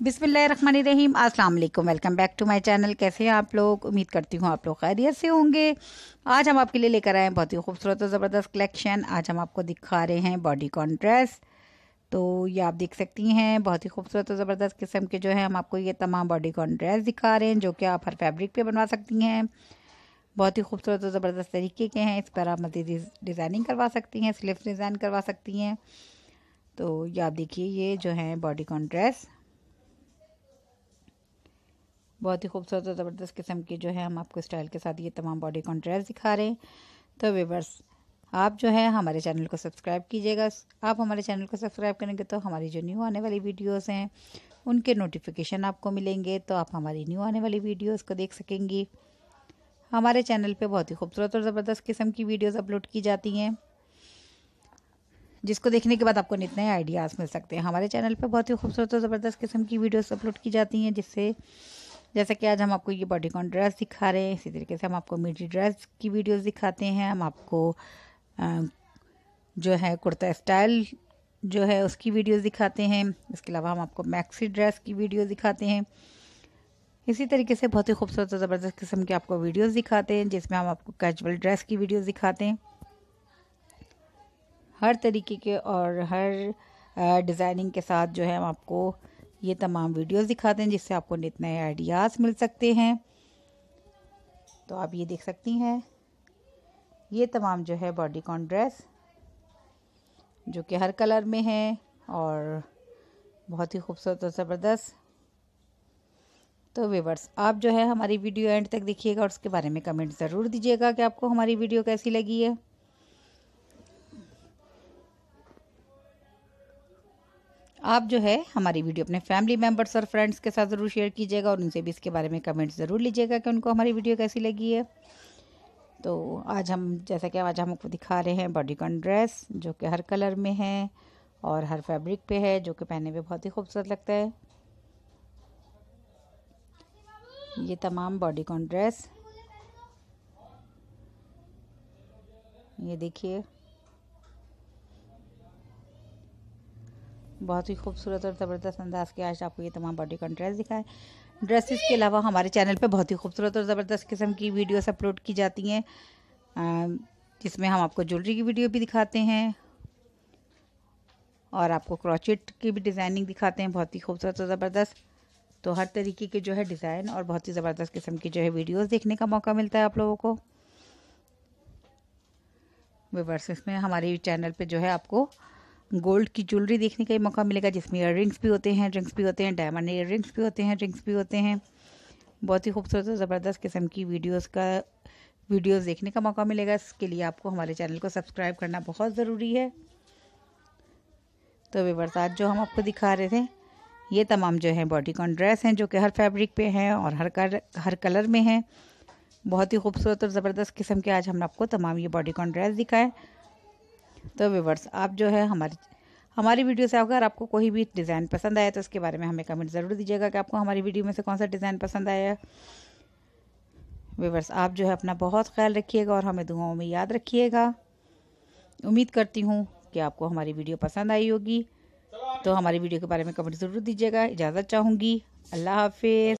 बिसमीम अस्सलाम वालेकुम welcome back to my channel. कैसे हैं आप लोग? उम्मीद करती हूँ आप लोग खैरियत से होंगे। आज हम आपके लिए लेकर आए हैं बहुत ही खूबसूरत और ज़बरदस्त कलेक्शन। आज हम आपको दिखा रहे हैं बॉडी कॉन ड्रेस तो ये आप देख सकती हैं, बहुत ही खूबसूरत और ज़बरदस्त किस्म के जो है। हम आपको ये तमाम बॉडी कॉन ड्रेस दिखा रहे हैं, जो कि आप हर फैब्रिक पे बनवा सकती हैं। बहुत ही खूबसूरत और ज़बरदस्त तरीके के हैं, इस पर आप मज़ीद डिज़ाइनिंग करवा सकती हैं स्लिप डिज़ाइन करवा सकती हैं। तो ये आप देखिए, ये जो है बॉडी कॉन ड्रेस बहुत ही खूबसूरत और ज़बरदस्त किस्म की जो है हम आपको स्टाइल के साथ ये तमाम बॉडी कॉन्ट्रेस्ट दिखा रहे हैं। तो वेवर्स आप जो है, हमारे चैनल को सब्सक्राइब कीजिएगा। आप हमारे चैनल को सब्सक्राइब करेंगे तो हमारी जो न्यू आने वाली वीडियोस हैं, उनके नोटिफिकेशन आपको मिलेंगे। तो आप हमारी न्यू आने वाली वीडियोस को देख सकेंगी। हमारे चैनल पे बहुत ही खूबसूरत और ज़बरदस्त किस्म की वीडियोस अपलोड की जाती हैं, जिसको देखने के बाद आपको नित नए आइडियाज़ मिल सकते हैं। हमारे चैनल पर बहुत ही खूबसूरत और ज़बरदस्त किस्म की वीडियोज़ अपलोड की जाती हैं, जिससे जैसा कि आज हम आपको ये बॉडीकॉन ड्रेस दिखा रहे हैं, इसी तरीके से हम आपको मिडी ड्रेस की वीडियोस दिखाते हैं, हम आपको जो है कुर्ता स्टाइल जो है उसकी वीडियोस दिखाते हैं, इसके अलावा हम आपको मैक्सी ड्रेस की वीडियोस दिखाते हैं। इसी तरीके से बहुत ही खूबसूरत और ज़बरदस्त किस्म के आपको वीडियोस दिखाते हैं, जिसमें हम आपको कैजुअल ड्रेस की वीडियोस दिखाते हैं। हर तरीके के और हर डिज़ाइनिंग के साथ जो है हम आपको ये तमाम वीडियोस दिखाते हैं जिससे आपको नित नए आइडियाज़ मिल सकते हैं। तो आप ये देख सकती हैं। ये तमाम जो है बॉडी कॉन ड्रेस जो कि हर कलर में है और बहुत ही खूबसूरत और ज़बरदस्त। तो वेवर्स आप जो है हमारी वीडियो एंड तक देखिएगा और उसके बारे में कमेंट ज़रूर दीजिएगा कि आपको हमारी वीडियो कैसी लगी है। आप जो है हमारी वीडियो अपने फैमिली मेंबर्स और फ्रेंड्स के साथ ज़रूर शेयर कीजिएगा और उनसे भी इसके बारे में कमेंट ज़रूर लीजिएगा कि उनको हमारी वीडियो कैसी लगी है। तो आज हम, जैसा कि आज हम आपको दिखा रहे हैं बॉडीकॉन ड्रेस जो कि हर कलर में है और हर फैब्रिक पे है, जो कि पहनने में बहुत ही खूबसूरत लगता है। ये तमाम बॉडीकॉन ड्रेस ये देखिए बहुत ही खूबसूरत और ज़बरदस्त अंदाज के आज आपको ये तमाम बॉडी का ड्रेस दिखाए। ड्रेसेस के अलावा हमारे चैनल पे बहुत ही खूबसूरत और ज़बरदस्त किस्म की वीडियोस अपलोड की जाती हैं। जिसमें हम आपको ज्वेलरी की वीडियो भी दिखाते हैं और आपको क्रॉचिट की भी डिज़ाइनिंग दिखाते हैं, बहुत ही खूबसूरत और ज़बरदस्त। तो हर तरीके के जो है डिज़ाइन और बहुत ही ज़बरदस्त किस्म की जो है वीडियोस देखने का मौका मिलता है आप लोगों को। विवर्स इसमें हमारे चैनल पे जो है आपको गोल्ड की ज्वेलरी देखने का भी मौका मिलेगा, जिसमें रिंग्स भी होते हैं रिंग्स भी होते हैं डायमंड रिंग्स भी होते हैं रिंग्स भी होते हैं। बहुत ही खूबसूरत और ज़बरदस्त किस्म की वीडियोस का वीडियोस देखने का मौका मिलेगा। इसके लिए आपको हमारे चैनल को सब्सक्राइब करना बहुत ज़रूरी है। तो वेवर्स आज जो हम आपको दिखा रहे थे, ये तमाम जो है बॉडी कॉन ड्रेस हैं, जो कि हर फैब्रिक पे हैं और हर कर, हर कलर में हैं। बहुत ही खूबसूरत और ज़बरदस्त किस्म के आज हम आपको तमाम ये बॉडी कॉन ड्रेस दिखाए। तो व्यूवर्स आप जो है हमारी हमारी वीडियो से अगर आपको कोई भी डिज़ाइन पसंद आया तो उसके बारे में हमें कमेंट ज़रूर दीजिएगा कि आपको हमारी वीडियो में से कौन सा डिज़ाइन पसंद आया व्यूवर्स आप जो है अपना बहुत ख्याल रखिएगा और हमें दुआओं में याद रखिएगा। उम्मीद करती हूँ कि आपको हमारी वीडियो पसंद आई होगी। तो हमारी वीडियो के बारे में कमेंट ज़रूर दीजिएगा। इजाज़त चाहूँगी। अल्लाह हाफिज़।